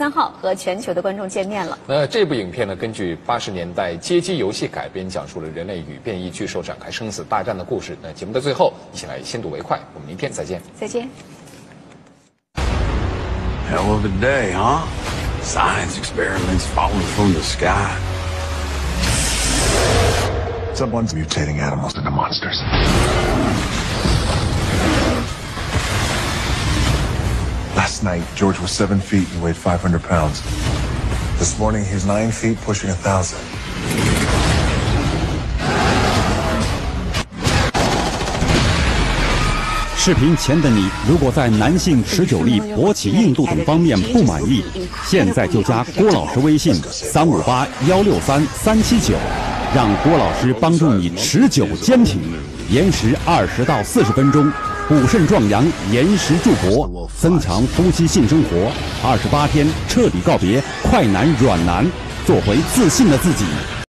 三号和全球的观众见面了。那这部影片呢，根据八十年代街机游戏改编，讲述了人类与变异巨兽展开生死大战的故事。那节目的最后，一起来先睹为快。我们明天再见。再见。Hell of a day, huh? Science experiments falling from the sky. Someone's mutating animals into monsters. Last night, George was seven feet and weighed 500 pounds. This morning, he's nine feet, pushing a thousand. 视频前的你，如果在男性持久力、勃起硬度等方面不满意，现在就加郭老师微信三五八幺六三三七九，让郭老师帮助你持久坚挺，延时二十到四十分钟，补肾壮阳，延时助勃，增强夫妻性生活，二十八天彻底告别快男软男，做回自信的自己。